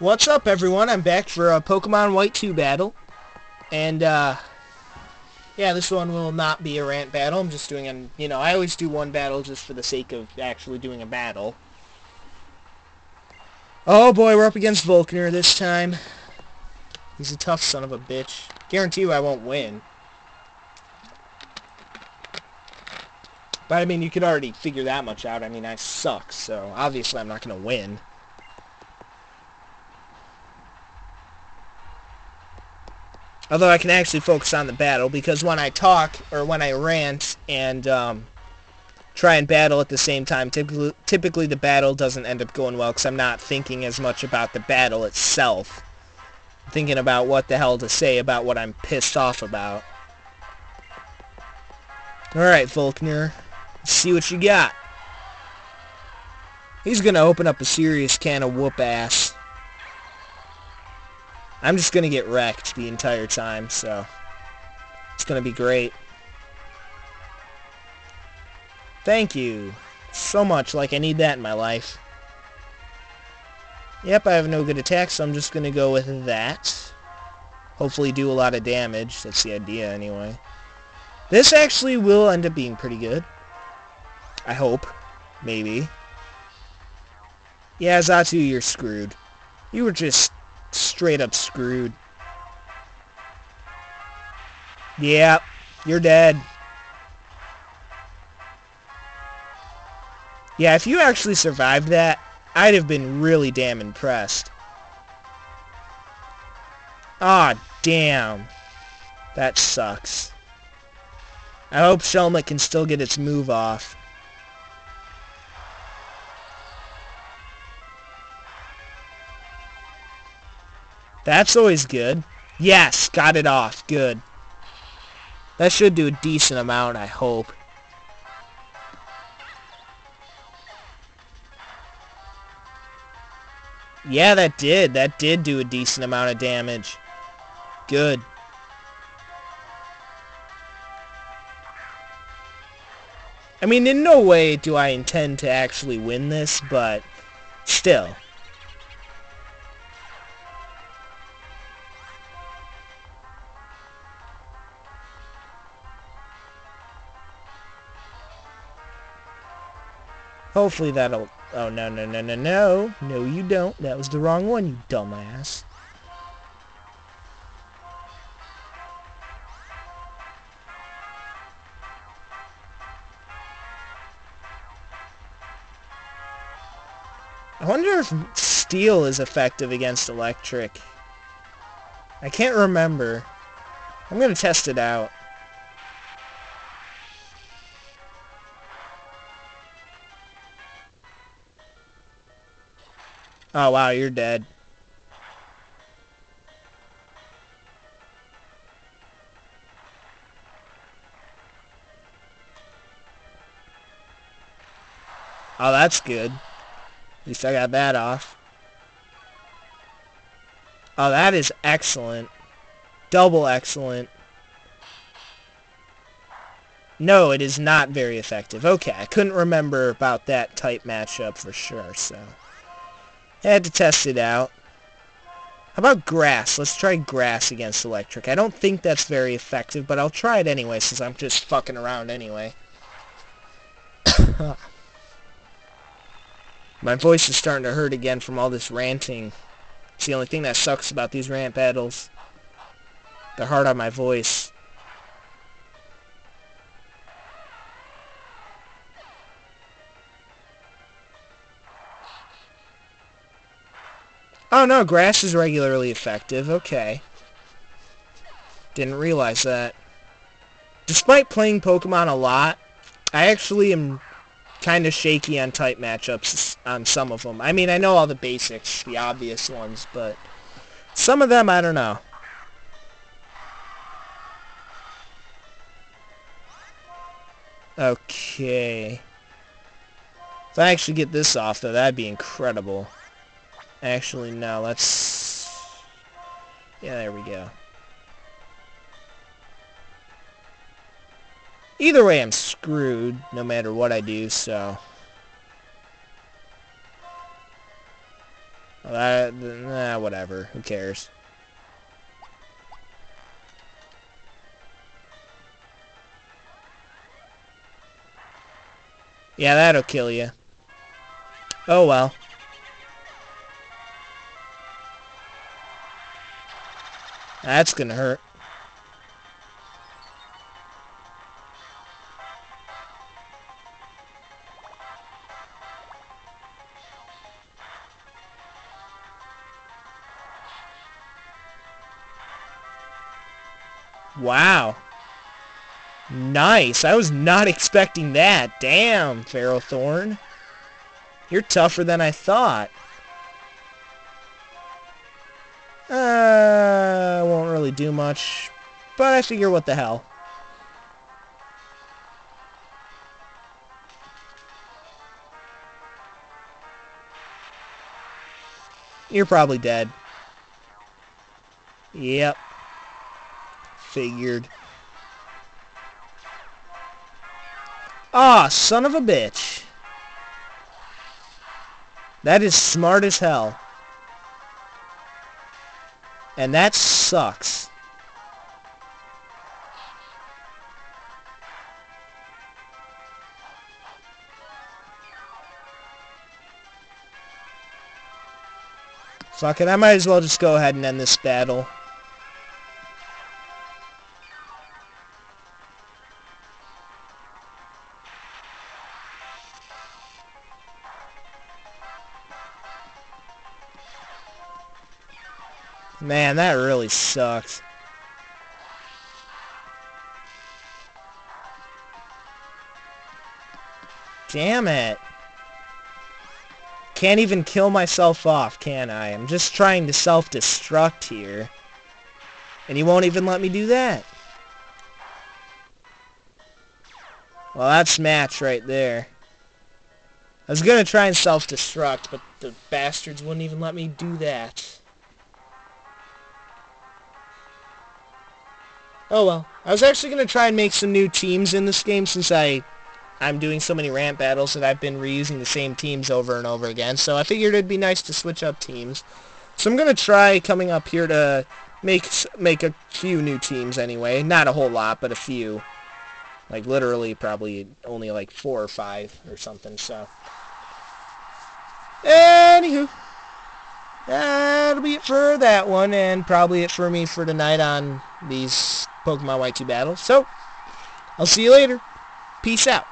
What's up, everyone? I'm back for a Pokemon White 2 battle. And, uh, yeah, this one will not be a rant battle. I'm just doing an, you know, I always do one battle just for the sake of actually doing a battle. Oh boy, we're up against Volkner this time. He's a tough son of a bitch. Guarantee you I won't win. But I mean, you could already figure that much out. I mean, I suck, so obviously I'm not going to win. Although I can actually focus on the battle, because when I talk, or when I rant, and um, try and battle at the same time, typically, typically the battle doesn't end up going well, because I'm not thinking as much about the battle itself. I'm thinking about what the hell to say about what I'm pissed off about. Alright, Volkner. Let's see what you got. He's gonna open up a serious can of whoop ass. I'm just going to get wrecked the entire time, so it's going to be great. Thank you so much, like I need that in my life. Yep, I have no good attack, so I'm just going to go with that. Hopefully do a lot of damage. That's the idea, anyway. This actually will end up being pretty good. I hope. Maybe. Yeah, Xatu, you're screwed. You were just straight up screwed. Yeah, you're dead. Yeah, if you actually survived that, I'd have been really damn impressed. Ah, damn. That sucks. I hope Shelmet can still get its move off. That's always good. Yes, got it off. Good. That should do a decent amount, I hope. Yeah, that did. That did do a decent amount of damage. Good. I mean, in no way do I intend to actually win this, but still. Hopefully that'll... Oh, no, no, no, no, no. No, you don't. That was the wrong one, you dumbass. I wonder if steel is effective against electric. I can't remember. I'm going to test it out. Oh, wow, you're dead. Oh, that's good. At least I got that off. Oh, that is excellent. Double excellent. No, it is not very effective. Okay, I couldn't remember about that type matchup for sure, so... Had to test it out. How about grass? Let's try grass against electric. I don't think that's very effective, but I'll try it anyway since I'm just fucking around anyway. My voice is starting to hurt again from all this ranting. It's the only thing that sucks about these rant battles. They're hard on my voice. Oh no, grass is regularly effective. Okay. Didn't realize that. Despite playing Pokemon a lot, I actually am kind of shaky on type matchups on some of them. I mean, I know all the basics, the obvious ones, but some of them, I don't know. Okay. If I actually get this off, though, that'd be incredible. Actually, no, let's... Yeah, there we go. Either way, I'm screwed, no matter what I do, so... That, nah, whatever. Who cares? Yeah, that'll kill you. Oh well. That's gonna hurt. Wow. Nice. I was not expecting that. Damn, Ferrothorn. You're tougher than I thought. Uh, won't really do much. But I figure what the hell. You're probably dead. Yep. Figured. Ah, son of a bitch. That is smart as hell. And that sucks. Fuck it, I might as well just go ahead and end this battle. Man, that really sucks. Damn it. Can't even kill myself off, can I? I'm just trying to self-destruct here. And he won't even let me do that. Well, that's match right there. I was going to try and self-destruct, but the bastards wouldn't even let me do that. Oh well. I was actually going to try and make some new teams in this game since I, I'm doing so many ramp battles that I've been reusing the same teams over and over again. So I figured it'd be nice to switch up teams. So I'm going to try coming up here to make make a few new teams anyway. Not a whole lot, but a few. Like literally probably only like four or five or something. So anywho. That'll be it for that one, and probably it for me for tonight on these Pokemon White 2 battles. So, I'll see you later. Peace out.